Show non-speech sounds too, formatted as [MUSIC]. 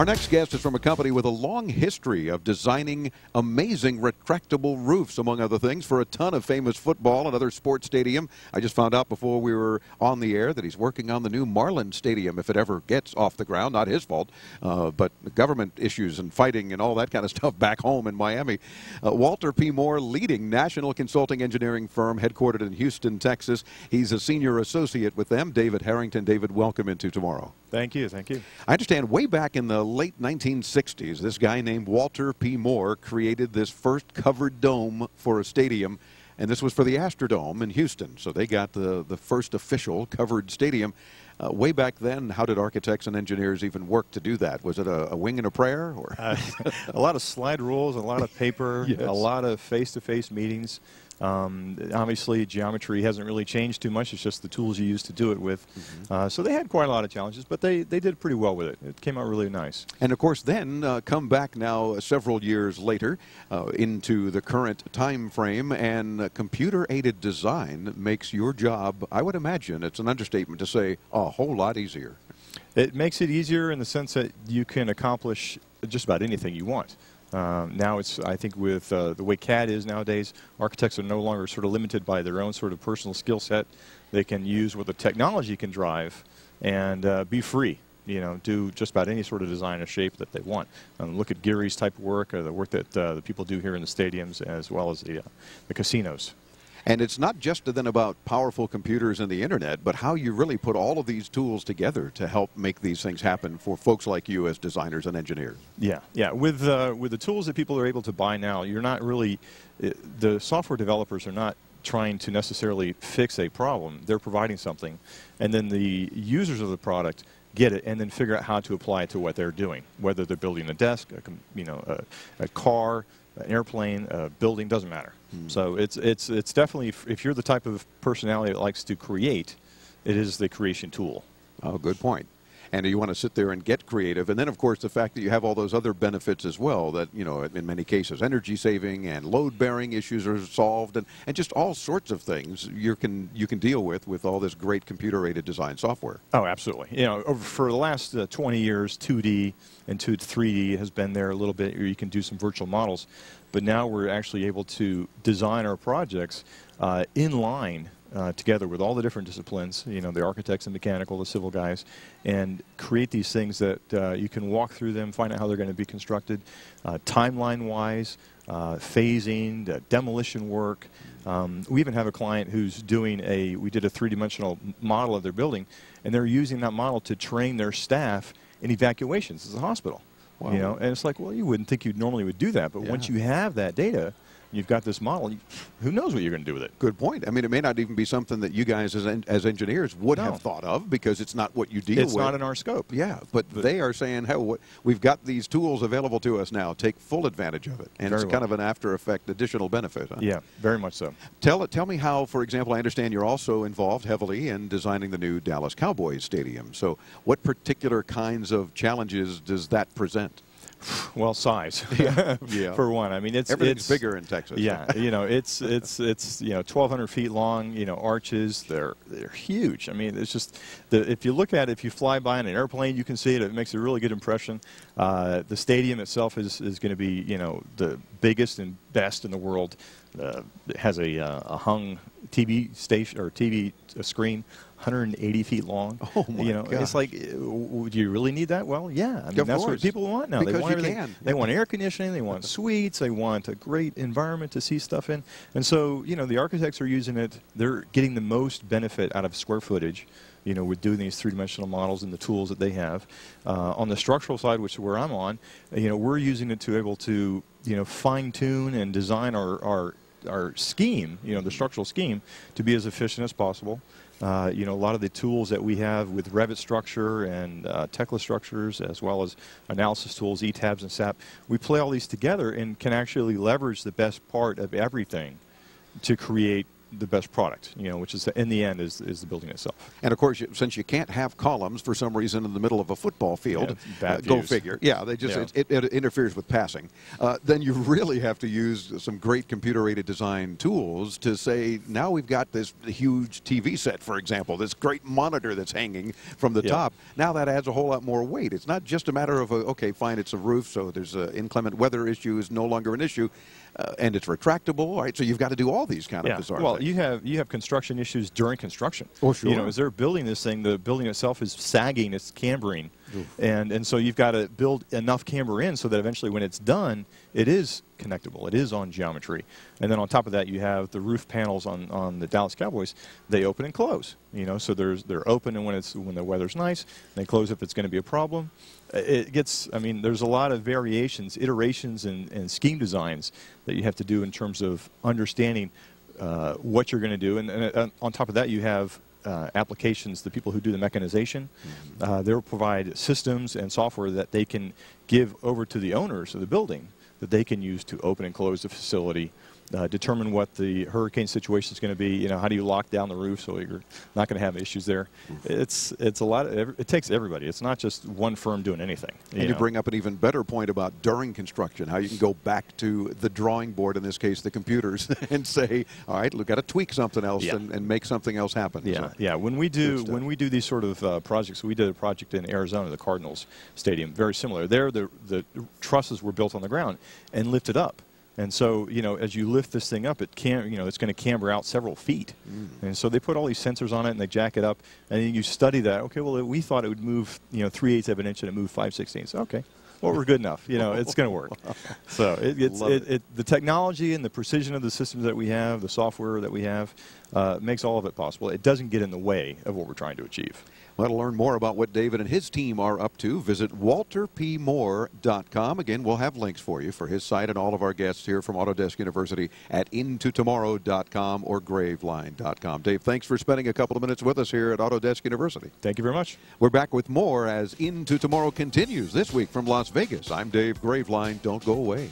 Our next guest is from a company with a long history of designing amazing retractable roofs, among other things, for a ton of famous football and other sports stadium. I just found out before we were on the air that he's working on the new Marlin Stadium if it ever gets off the ground. Not his fault, uh, but government issues and fighting and all that kind of [LAUGHS] stuff back home in Miami. Uh, Walter P. Moore, leading national consulting engineering firm headquartered in Houston, Texas. He's a senior associate with them. David Harrington. David, welcome Into Tomorrow. Thank you. Thank you. I understand way back in the late 1960s, this guy named Walter P. Moore created this first covered dome for a stadium, and this was for the Astrodome in Houston. So they got the, the first official covered stadium. Uh, way back then, how did architects and engineers even work to do that? Was it a, a wing and a prayer, or [LAUGHS] uh, [LAUGHS] a lot of slide rules, a lot of paper, [LAUGHS] yes. a lot of face-to-face meetings? Um, obviously, geometry hasn't really changed too much. It's just the tools you use to do it with. Mm -hmm. uh, so they had quite a lot of challenges, but they, they did pretty well with it. It came out really nice. And of course, then uh, come back now uh, several years later uh, into the current time frame, and uh, computer-aided design makes your job, I would imagine, it's an understatement to say, a whole lot easier. It makes it easier in the sense that you can accomplish just about anything you want. Um, now it's, I think with uh, the way CAD is nowadays, architects are no longer sort of limited by their own sort of personal skill set. They can use what the technology can drive and uh, be free. You know, do just about any sort of design or shape that they want. Um, look at Gehry's type of work, or the work that uh, the people do here in the stadiums, as well as the, uh, the casinos. And it's not just then about powerful computers and the internet, but how you really put all of these tools together to help make these things happen for folks like you as designers and engineers. Yeah, yeah. With uh, with the tools that people are able to buy now, you're not really uh, the software developers are not trying to necessarily fix a problem. They're providing something, and then the users of the product get it and then figure out how to apply it to what they're doing. Whether they're building a desk, a, you know, a, a car, an airplane, a building, doesn't matter. Mm. So it's, it's, it's definitely, if you're the type of personality that likes to create, it is the creation tool. Oh, good point and you want to sit there and get creative. And then, of course, the fact that you have all those other benefits as well that, you know, in many cases, energy saving and load bearing issues are solved and, and just all sorts of things you can, you can deal with with all this great computer aided design software. Oh, absolutely. You know, over, for the last uh, 20 years, 2D and 2 3D has been there a little bit, or you can do some virtual models. But now we're actually able to design our projects uh, in line uh, together with all the different disciplines, you know, the architects and mechanical, the civil guys, and create these things that uh, you can walk through them, find out how they're going to be constructed, uh, timeline-wise, uh, phasing, demolition work. Um, we even have a client who's doing a, we did a three-dimensional model of their building, and they're using that model to train their staff in evacuations as a hospital. Wow. You know, and it's like, well, you wouldn't think you normally would do that, but yeah. once you have that data, you've got this model. Who knows what you're going to do with it? Good point. I mean, it may not even be something that you guys as, en as engineers would no. have thought of because it's not what you deal it's with. It's not in our scope. Yeah, but, but, they are saying, hey, we've got these tools available to us now. Take full advantage of it. And it's well. kind of an after effect additional benefit. Huh? Yeah, very much so. Tell, tell me how, for example, I understand you're also involved heavily in designing the new Dallas Cowboys Stadium. So what particular kinds of challenges does that present? Well, size. [LAUGHS] yeah. [LAUGHS] yeah. For one, I mean, it's everything's it's, bigger in Texas. Yeah, you know, it's [LAUGHS] it's it's you know 1,200 feet long. You know, arches. They're they're huge. I mean, it's just the if you look at it, if you fly by in an airplane, you can see it. It makes a really good impression. Uh, the stadium itself is is going to be you know the biggest and best in the world. Uh, it has a, uh, a hung TV station or TV screen 180 feet long. [LAUGHS] Oh my You know, God. it's like, uh, do you really need that? Well, yeah. I mean, of that's course. what people want now. Because they want everything. can. They want air conditioning. They want suites. They want a great environment to see stuff in. And so, you know, the architects are using it. They're getting the most benefit out of square footage. You know, with doing these three-dimensional models and the tools that they have. Uh, on the structural side, which is where I'm on, you know, we're using it to able to, you know, fine-tune and design our, our our scheme, you know, the structural scheme, to be as efficient as possible. Uh, you know, a lot of the tools that we have with Revit structure and uh, Tekla structures, as well as analysis tools, ETABS and SAP, we play all these together and can actually leverage the best part of everything to create the best product. You know, which is in the end is is the building itself. And of course, you, since you can't have columns for some reason in the middle of a football field, Yeah, uh, go figure. Yeah, they just Yeah. It, it, it interferes with passing. Uh, then you really have to use some great computer-aided design tools to say now we've got this huge TV set, for example, this great monitor that's hanging from the Yeah. top. Now that adds a whole lot more weight. It's not just a matter of a, okay, fine, it's a roof, so there's an inclement weather issue is no longer an issue, uh, and it's retractable. All right, so you've got to do all these kind of bizarre Well, things. You have you have construction issues during construction. Oh, sure. You know, as they're building this thing, the building itself is sagging, it's cambering, and and so you've got to build enough camber in so that eventually, when it's done, it is connectable. It is on geometry, and then on top of that, you have the roof panels on, on the Dallas Cowboys. They open and close. You know, so there's they're open and when it's when the weather's nice, they close if it's going to be a problem. It gets. I mean, there's a lot of variations, iterations, and, and scheme designs that you have to do in terms of understanding uh, what you're going to do. And, and uh, on top of that, you have uh, applications, the people who do the mechanization. Uh, they'll provide systems and software that they can give over to the owners of the building that they can use to open and close the facility. Uh, determine what the hurricane situation is going to be. You know, how do you lock down the roof so you're not going to have issues there? It's it's a lot. Of, it takes everybody. It's not just one firm doing anything. And you bring up an even better point about during construction, how you can go back to the drawing board, in this case, the computers, [LAUGHS] and say, all right, we've got to tweak something else Yeah. and, and make something else happen. Yeah, So- yeah. When we do when we do these sort of uh, projects, we did a project in Arizona, the Cardinals Stadium, very similar. There, the the trusses were built on the ground and lifted up, and so you know, as you lift this thing up, it can you know it's going to camber out several feet, Mm. and so they put all these sensors on it and they jack it up, and you study that. Okay, well we thought it would move you know three eighths of an inch and it moved five sixteenths. Okay. Well, we're good enough. You know, it's going to work. [LAUGHS] So it, it's, it, it. it, the technology and the precision of the systems that we have, the software that we have, uh, makes all of it possible. It doesn't get in the way of what we're trying to achieve. Well, to learn more about what David and his team are up to, visit walterpmoore.com. Again, we'll have links for you for his site and all of our guests here from Autodesk University at intotomorrow.com or graveline.com. Dave, thanks for spending a couple of minutes with us here at Autodesk University. Thank you very much. We're back with more as Into Tomorrow continues this week from Las Vegas. I'm Dave Graveline. Don't go away.